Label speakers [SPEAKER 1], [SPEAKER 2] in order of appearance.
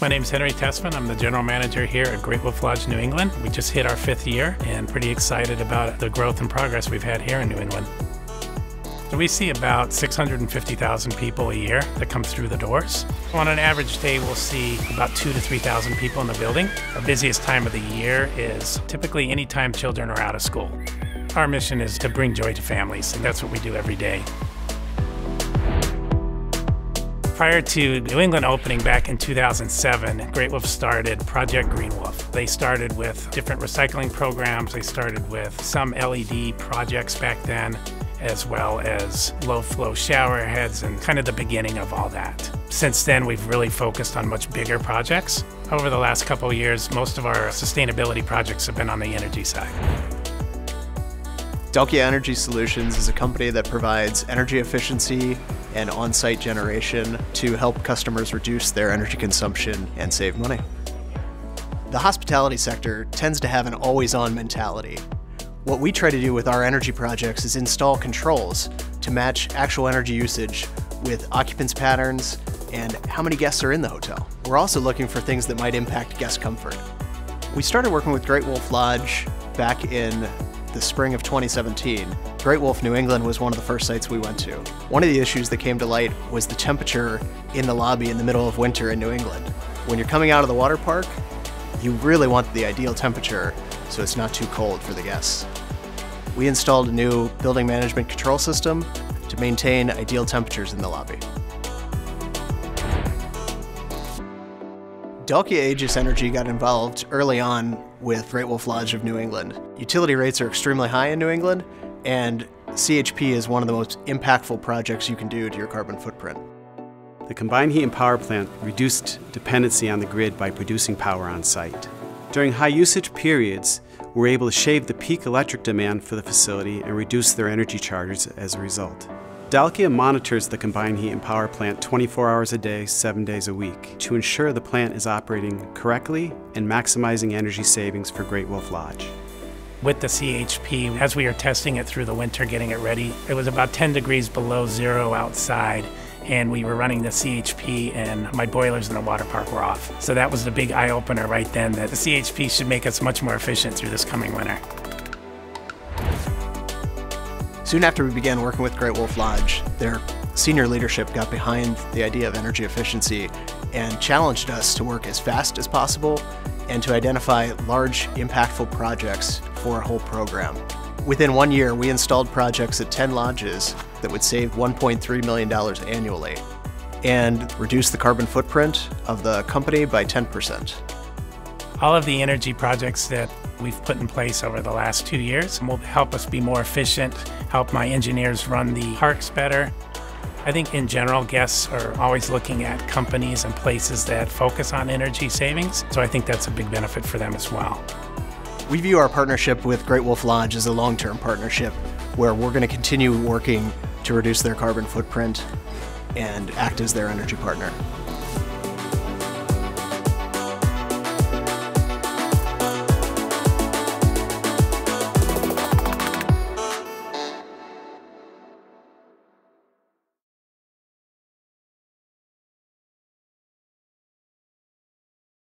[SPEAKER 1] My name is Henry Tessman. I'm the general manager here at Great Wolf Lodge, New England. We just hit our fifth year and pretty excited about the growth and progress we've had here in New England. So we see about 650,000 people a year that come through the doors. On an average day, we'll see about two to 3,000 people in the building. Our busiest time of the year is typically any time children are out of school. Our mission is to bring joy to families, and that's what we do every day. Prior to New England opening back in 2007, Great Wolf started Project Green Wolf. They started with different recycling programs. They started with some LED projects back then, as well as low flow shower heads and kind of the beginning of all that. Since then, we've really focused on much bigger projects. Over the last couple of years, most of our sustainability projects have been on the energy side.
[SPEAKER 2] Dalkia Energy Solutions is a company that provides energy efficiency and on-site generation to help customers reduce their energy consumption and save money. The hospitality sector tends to have an always-on mentality. What we try to do with our energy projects is install controls to match actual energy usage with occupants patterns and how many guests are in the hotel. We're also looking for things that might impact guest comfort. We started working with Great Wolf Lodge back in the spring of 2017, Great Wolf New England was one of the first sites we went to. One of the issues that came to light was the temperature in the lobby in the middle of winter in New England. When you're coming out of the water park, you really want the ideal temperature so it's not too cold for the guests. We installed a new building management control system to maintain ideal temperatures in the lobby. Dalkia Aegis Energy got involved early on with Great Wolf Lodge of New England. Utility rates are extremely high in New England, and CHP is one of the most impactful projects you can do to your carbon footprint.
[SPEAKER 3] The combined heat and power plant reduced dependency on the grid by producing power on site. During high usage periods, we're able to shave the peak electric demand for the facility and reduce their energy charges as a result. Dalkia monitors the combined heat and power plant 24 hours a day, 7 days a week to ensure the plant is operating correctly and maximizing energy savings for Great Wolf Lodge.
[SPEAKER 1] With the CHP, as we were testing it through the winter, getting it ready, it was about 10 degrees below zero outside and we were running the CHP and my boilers in the water park were off. So that was the big eye opener right then that the CHP should make us much more efficient through this coming winter.
[SPEAKER 2] Soon after we began working with Great Wolf Lodge, their senior leadership got behind the idea of energy efficiency and challenged us to work as fast as possible and to identify large, impactful projects for a whole program. Within one year, we installed projects at 10 lodges that would save $1.3 million annually and reduce the carbon footprint of the company by 10%.
[SPEAKER 1] All of the energy projects that we've put in place over the last two years will help us be more efficient, help my engineers run the parks better. I think in general, guests are always looking at companies and places that focus on energy savings, so I think that's a big benefit for them as well.
[SPEAKER 2] We view our partnership with Great Wolf Lodge as a long-term partnership where we're going to continue working to reduce their carbon footprint and act as their energy partner.